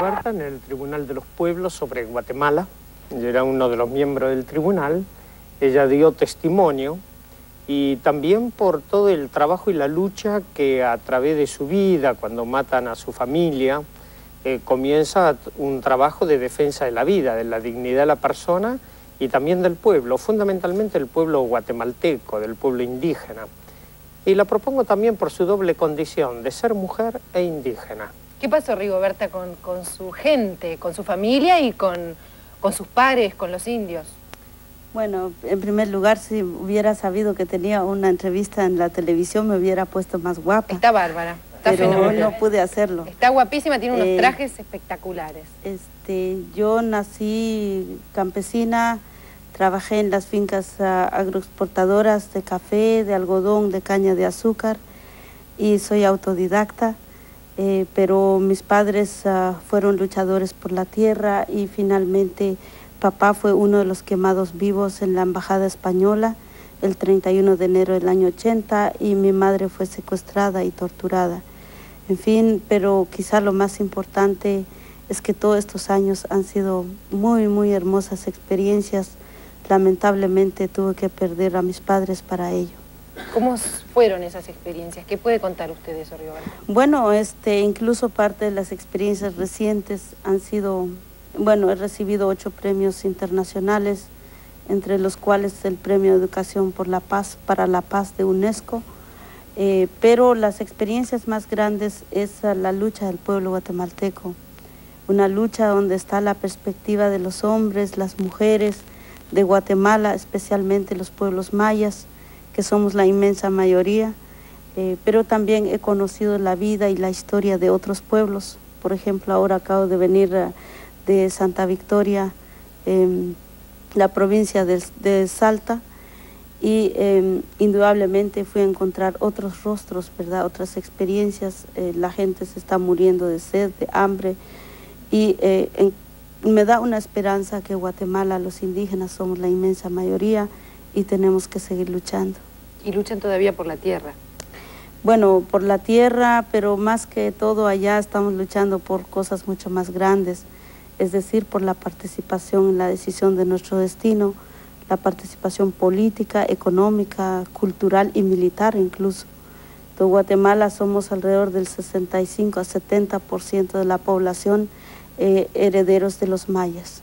En el Tribunal de los Pueblos sobre Guatemala. Yo era uno de los miembros del tribunal. Ella dio testimonio y también por todo el trabajo y la lucha que a través de su vida, cuando matan a su familia, eh, comienza un trabajo de defensa de la vida, de la dignidad de la persona y también del pueblo, fundamentalmente el pueblo guatemalteco, del pueblo indígena. Y la propongo también por su doble condición de ser mujer e indígena. ¿Qué pasó, Rigoberta, con, con su gente, con su familia y con, con sus pares, con los indios? Bueno, en primer lugar, si hubiera sabido que tenía una entrevista en la televisión, me hubiera puesto más guapa. Está bárbara, está pero no pude hacerlo. Está guapísima, tiene unos eh, trajes espectaculares. Este, yo nací campesina, trabajé en las fincas ah, agroexportadoras de café, de algodón, de caña de azúcar y soy autodidacta. Eh, pero mis padres ah, fueron luchadores por la tierra y finalmente papá fue uno de los quemados vivos en la Embajada Española el 31 de enero del año 80 y mi madre fue secuestrada y torturada. En fin, pero quizá lo más importante es que todos estos años han sido muy, muy hermosas experiencias. Lamentablemente tuve que perder a mis padres para ello. ¿Cómo fueron esas experiencias? ¿Qué puede contar usted de? Bueno, este, incluso parte de las experiencias recientes han sido, bueno, he recibido ocho premios internacionales, entre los cuales el Premio de Educación por la Paz para la Paz de UNESCO, eh, pero las experiencias más grandes es la lucha del pueblo guatemalteco, una lucha donde está la perspectiva de los hombres, las mujeres de Guatemala, especialmente los pueblos mayas, que somos la inmensa mayoría, eh, pero también he conocido la vida y la historia de otros pueblos. Por ejemplo, ahora acabo de venir eh, de Santa Victoria, em, la provincia de, Salta, y em, indudablemente fui a encontrar otros rostros, ¿verdad? otras experiencias. Eh, la gente se está muriendo de sed, de hambre, y me da una esperanza que Guatemala, los indígenas, somos la inmensa mayoría y tenemos que seguir luchando. ¿Y luchan todavía por la tierra? Bueno, por la tierra, pero más que todo allá estamos luchando por cosas mucho más grandes, es decir, por la participación en la decisión de nuestro destino, la participación política, económica, cultural y militar incluso. En Guatemala somos alrededor del 65 a 70% de la población eh, herederos de los mayas.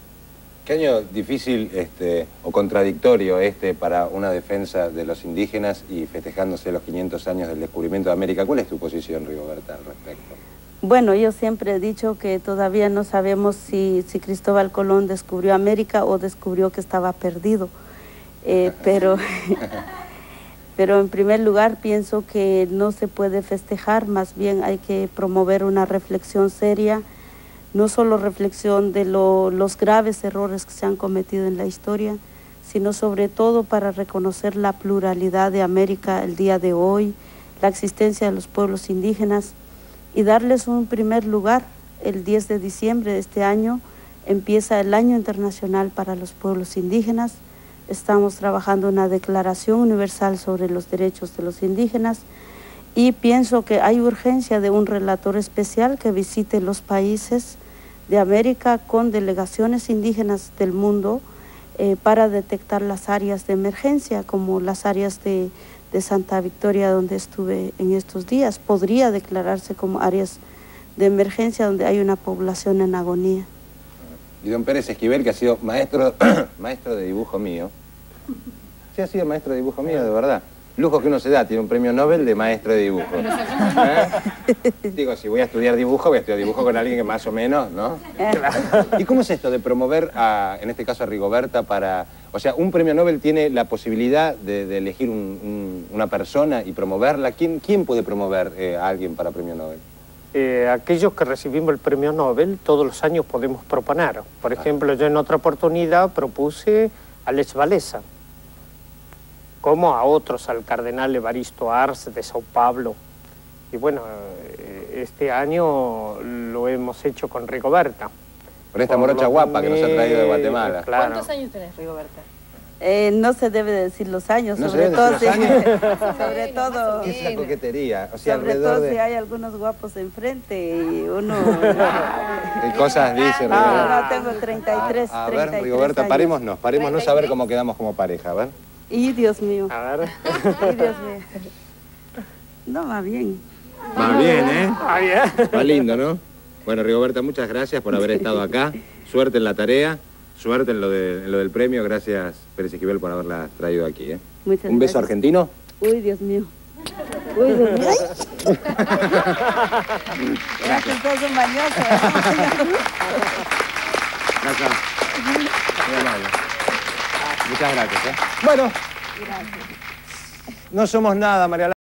¿Qué año difícil este, o contradictorio este para una defensa de los indígenas y festejándose los 500 años del descubrimiento de América? ¿Cuál es tu posición, Rigoberta, al respecto? Bueno, yo siempre he dicho que todavía no sabemos si, Cristóbal Colón descubrió América o descubrió que estaba perdido. Eh, pero, pero en primer lugar pienso que no se puede festejar, más bien hay que promover una reflexión seria no solo reflexión de los graves errores que se han cometido en la historia, sino sobre todo para reconocer la pluralidad de América el día de hoy, la existencia de los pueblos indígenas y darles un primer lugar. El 10 de diciembre de este año empieza el Año Internacional para los Pueblos Indígenas. Estamos trabajando una Declaración Universal sobre los Derechos de los Indígenas y pienso que hay urgencia de un relator especial que visite los países de América con delegaciones indígenas del mundo eh, para detectar las áreas de emergencia, como las áreas de, Santa Victoria donde estuve en estos días. Podría declararse como áreas de emergencia donde hay una población en agonía. Y don Pérez Esquivel, que ha sido maestro, maestro de dibujo mío. Sí, ha sido maestro de dibujo mío, de verdad lujo que uno se da, tiene un premio Nobel de maestro de dibujo. ¿Eh? Digo, si voy a estudiar dibujo, voy a estudiar dibujo con alguien que más o menos, ¿no? ¿Y cómo es esto de promover, a, en este caso a Rigoberta, para... O sea, un premio Nobel tiene la posibilidad de, elegir una persona y promoverla. ¿Quién, quién puede promover eh, a alguien para premio Nobel? Eh, aquellos que recibimos el premio Nobel todos los años podemos proponer. Por ah. ejemplo, yo en otra oportunidad propuse a Lech Walesa como a otros, al cardenal Evaristo Ars de Sao Paulo. Y bueno, eh, este año lo hemos hecho con Rigoberta. Con esta morocha guapa que nos ha traído de Guatemala. ¿Cuántos años tenés, Rigoberta? Eh, no se debe decir los años, ¿No sobre todo, si, los años? sobre todo, ¿Qué es la coquetería? O sea, sobre alrededor todo si de... hay algunos guapos enfrente y uno... ¿Qué cosas dice Rigoberta? Ah, no, tengo 33, A, a ver, 33 Rigoberta, años. parémonos, parémonos a ver cómo quedamos como pareja, a ver. Y Dios mío, A ver. y Dios mío. No, va bien. Va bien, ¿eh? Ah, bien. Va lindo, ¿no? Bueno, Rigoberta, muchas gracias por haber estado acá. Suerte en la tarea, suerte en lo, de- en lo del premio. Gracias, Pérez Esquivel, por haberla traído aquí, ¿eh? Muchas Un beso gracias. argentino. Uy, Dios mío. Uy, Dios mío. Un mañoso. Gracias. Muy amable. Muchas gracias, ¿eh? Bueno. No somos nada, María